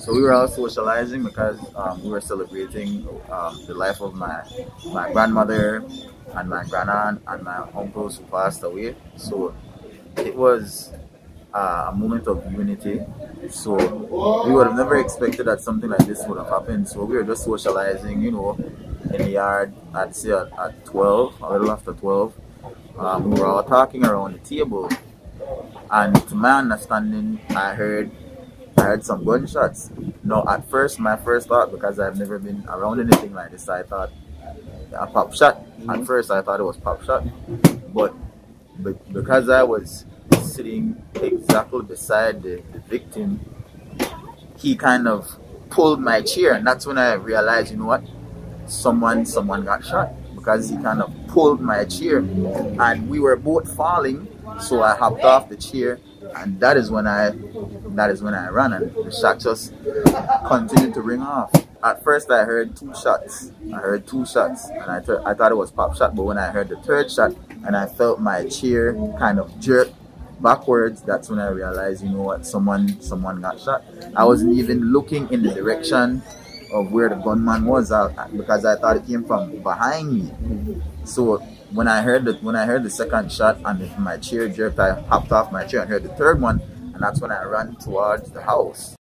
So we were all socializing because um, we were celebrating um, the life of my my grandmother and my grandaunt and my uncles who passed away. So it was uh, a moment of unity. So we would have never expected that something like this would have happened. So we were just socializing, you know, in the yard. I'd say at, at 12, a little after 12. Um, we were all talking around the table, and to my understanding, I heard I heard some gunshots. No, at first, my first thought, because I've never been around anything like this, I thought a pop shot. Mm -hmm. At mm-hmm. first, I thought it was pop shot, but because I was sitting exactly beside the, the victim, he kind of pulled my chair, and that's when I realized, you know what, someone someone got shot because he kind of pulled my chair, and we were both falling, so I hopped off the chair, and that is when I that is when I ran, and the shot just continued to ring off. At first, I heard two shots. I heard two shots, and I, th I thought it was pop shot. But when I heard the third shot, and I felt my chair kind of jerk backwards, that's when I realized, you know what, someone someone got shot. I wasn't even looking in the direction of where the gunman was uh, because I thought it came from behind me. So when I heard the when I heard the second shot and my chair jerked, I hopped off my chair and heard the third one, and that's when I ran towards the house.